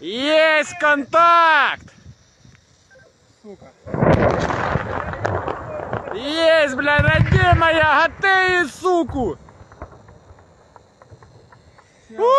Есть контакт! Сука. Есть, блядь, родимая, а ты и суку! Yeah.